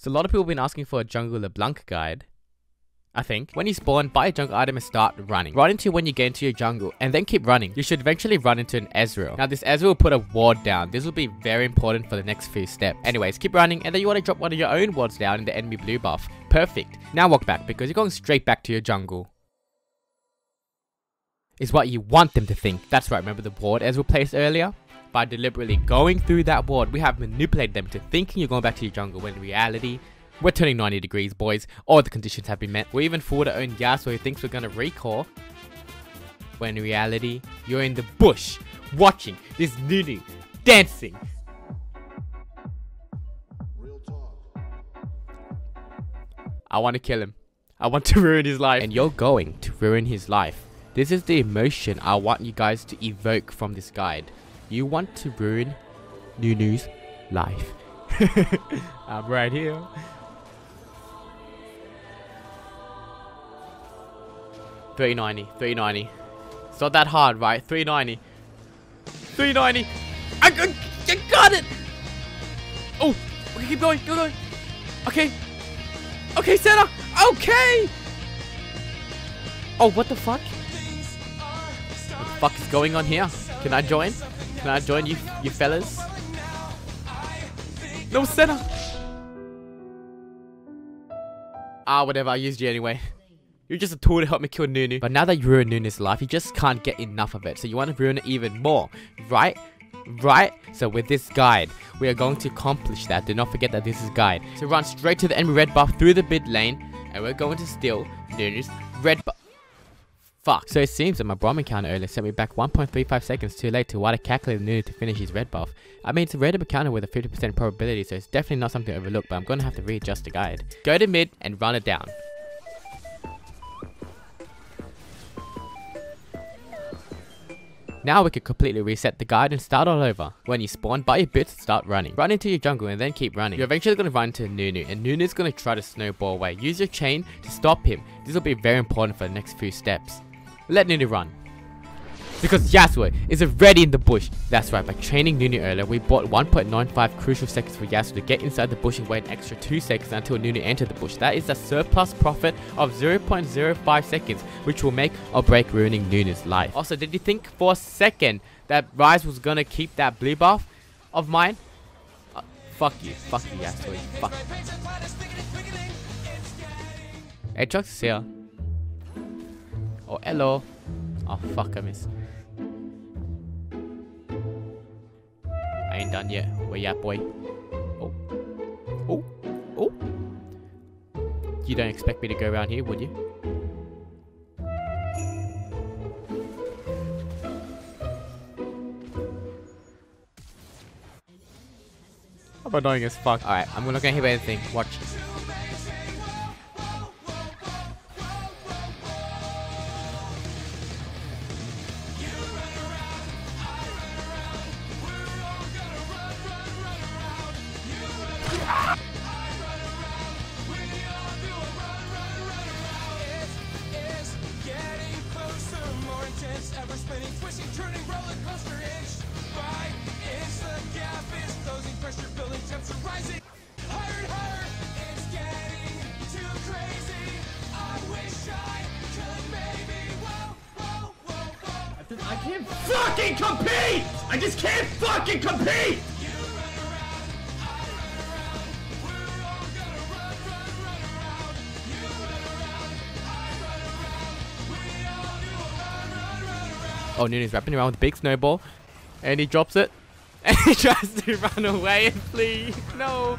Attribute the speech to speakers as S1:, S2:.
S1: So a lot of people have been asking for a Jungle LeBlanc guide. I think. When you spawn, buy a jungle item and start running. Run into when you get into your jungle, and then keep running. You should eventually run into an Ezreal. Now this Ezreal will put a ward down. This will be very important for the next few steps. Anyways, keep running, and then you want to drop one of your own wards down in the enemy blue buff. Perfect. Now walk back, because you're going straight back to your jungle. Is what you want them to think. That's right, remember the ward Ezreal placed earlier? By deliberately going through that ward, we have manipulated them to thinking you're going back to your jungle, when in reality, we're turning 90 degrees, boys. All the conditions have been met. We even fooled our own Yasuo who thinks we're gonna recall. When in reality, you're in the bush, watching this Nunu dancing. I want to kill him. I want to ruin his life. And you're going to ruin his life. This is the emotion I want you guys to evoke from this guide. You want to ruin Nunu's life. I'm right here. Three ninety. Three ninety. It's not that hard, right? Three ninety. Three ninety. I, I, I got it. Oh, okay, keep going, keep going. Okay. Okay, Senna. Okay. Oh, what the fuck? What the fuck is going on here? Can I join? Can I join you, you fellas? No, Senna. Ah, whatever. I used you anyway. You're just a tool to help me kill Nunu. But now that you ruined Nunu's life, you just can't get enough of it. So you want to ruin it even more, right? Right? So with this guide, we are going to accomplish that. Do not forget that this is guide. So run straight to the enemy red buff through the mid lane, and we're going to steal Nunu's red buff. Fuck. So it seems that my Brahmin counter earlier sent me back 1.35 seconds too late to what I calculated needed to finish his red buff. I mean, it's a random counter with a 50% probability, so it's definitely not something to overlook, but I'm to have to readjust the guide. Go to mid and run it down. Now we can completely reset the guide and start all over. When you spawn, buy your bits start running. Run into your jungle and then keep running. You're eventually going to run into Nunu and Nunu's going to try to snowball away. Use your chain to stop him. This will be very important for the next few steps. Let Nunu run. Because Yasuo is already in the bush. That's right, by training Nunu earlier, we bought 1.95 crucial seconds for Yasuo to get inside the bush and wait an extra 2 seconds until Nunu entered the bush. That is a surplus profit of 0.05 seconds, which will make or break ruining Nunu's life. Also, did you think for a second that Ryze was gonna keep that blue buff of mine? Uh, fuck you, fuck you Yasuo, fuck. Is here. Oh, hello. Oh, fuck, I missed. I ain't done yet. Where you at, boy? Oh. Oh. Oh. You don't expect me to go around here, would you? I'm annoying as fuck. Alright, I'm not gonna hit anything. Watch. Turning, roller coaster inch by inch. The gap is closing, pressure building, temps are rising. Higher and higher, it's getting too crazy. I wish I could maybe. Whoa, whoa, whoa, whoa.
S2: I can't fucking compete! I just can't fucking compete!
S1: Oh, Nunu's wrapping around with a big snowball. And he drops it. And he tries to run away and flee. No.